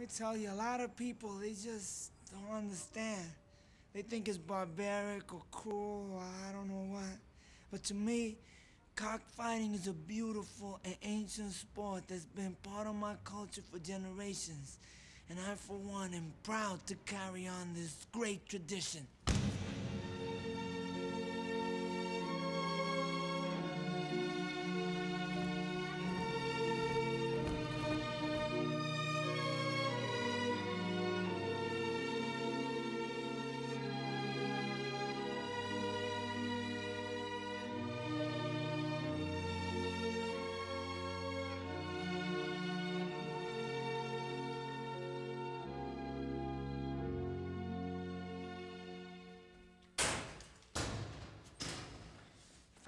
me tell you, a lot of people, they just don't understand. They think it's barbaric or cruel or I don't know what. But to me, cockfighting is a beautiful and ancient sport that's been part of my culture for generations. And I, for one, am proud to carry on this great tradition.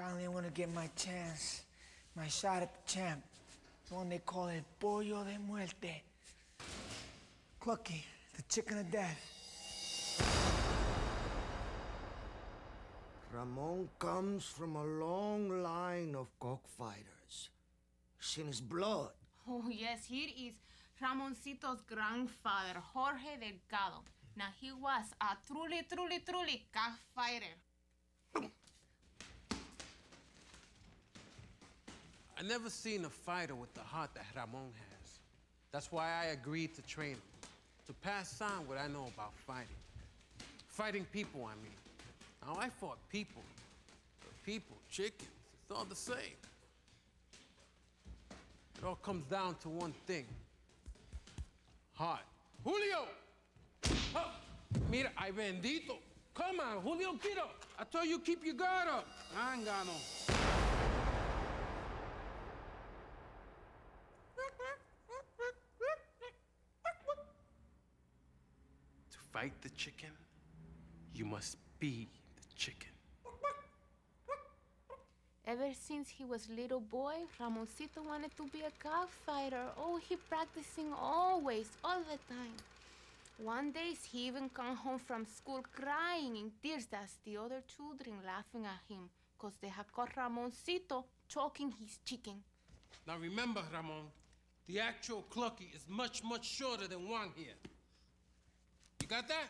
Finally, I want to get my chance, my shot at the champ. The one they call el pollo de muerte. Clucky, the chicken of death. Ramon comes from a long line of cockfighters. Seen his blood. Oh, yes, here is Ramoncito's grandfather, Jorge Delgado. Now, he was a truly, truly, truly cockfighter. I never seen a fighter with the heart that Ramon has. That's why I agreed to train him, to pass on what I know about fighting. Fighting people, I mean. Now, I fought people. But people, chickens, it's all the same. It all comes down to one thing. Heart. Julio! Mira, ay bendito. Come on, Julio, up. I told you keep your guard up. I ain't got To fight the chicken, you must be the chicken. Ever since he was little boy, Ramoncito wanted to be a cockfighter. Oh, he practicing always, all the time. One day he even come home from school crying in tears as the other children laughing at him because they had caught Ramoncito choking his chicken. Now remember, Ramon, the actual Clucky is much, much shorter than Juan here. Got that?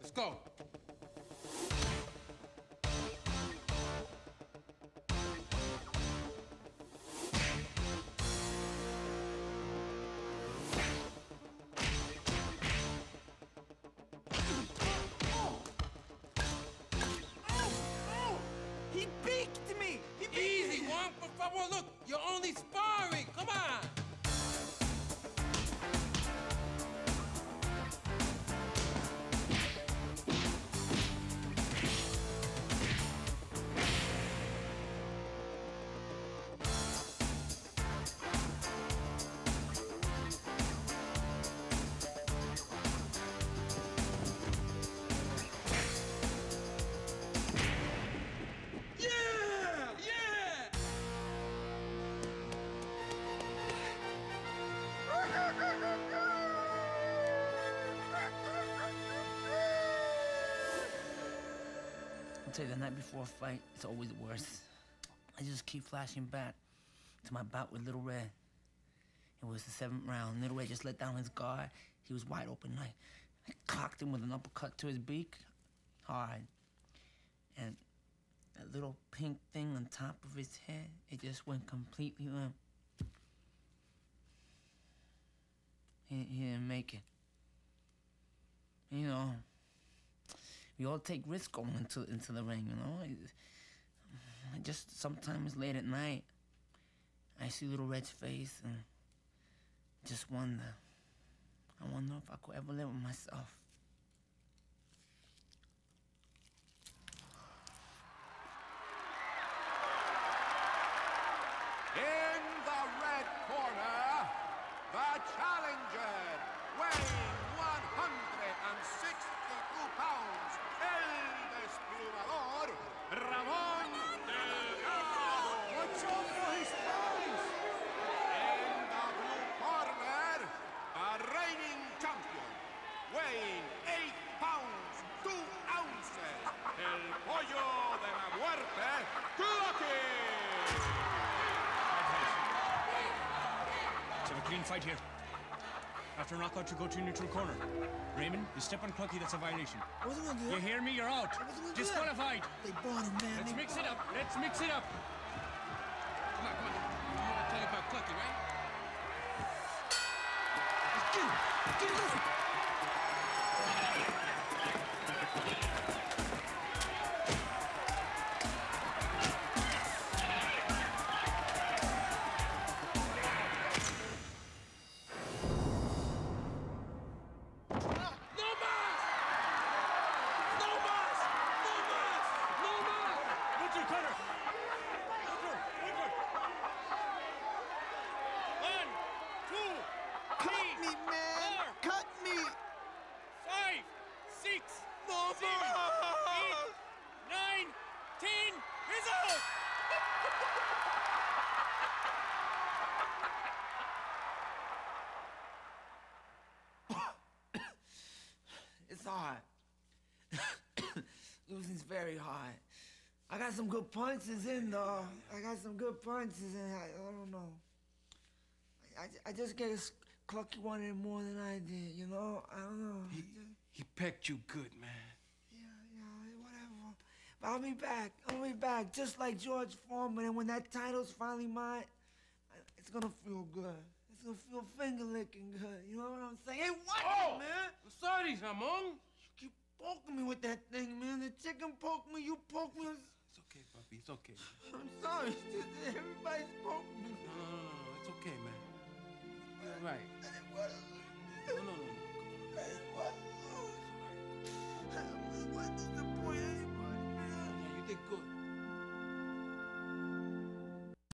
Let's go. I'll tell you, the night before a fight, it's always the worst. I just keep flashing back to my bout with Little Red. It was the seventh round. Little Red just let down his guard. He was wide open. I, I clocked him with an uppercut to his beak, hard. And that little pink thing on top of his head, it just went completely limp. He, he didn't make it. You know, we all take risks going into into the ring, you know. I, just sometimes late at night, I see little Red's face and just wonder. I wonder if I could ever live with myself. In the red corner, the challenger, weighing 162 pounds, el desplumador, Ramón Delgado. Watch out for his thighs! In the blue corner, the reigning champion, weighing 8 pounds, 2 ounces, el pollo de la muerte, Clucky. Clean fight here. After a knockout, you go to a neutral corner. Raymond, you step on Clucky, that's a violation. You hear me? You're out. I wasn't gonna do that. Disqualified. They bought him, man. Let's They mix it up. Let's mix it up. Come on, come on. You what I tell about Clucky, right? Get him! Get him hard. Losing's very hard. I got some good punches in though. I got some good punches in. I, I don't know. I, I just guess Clucky wanted it more than I did, you know? I don't know. He, just- he pecked you good, man. yeah, yeah, whatever. But I'll be back. I'll be back. Just like George Foreman. And when that title's finally mine, it's gonna feel good. It's gonna feel finger licking good. You know what I'm saying? Hey, what? Oh! It, man! I'm Ramon. You keep poking me with that thing, man. The chicken poked me, you poked me. It's okay, puppy. It's okay. I'm sorry. It's just everybody's poking me. No, no, no, no. It's okay, man. You're all right.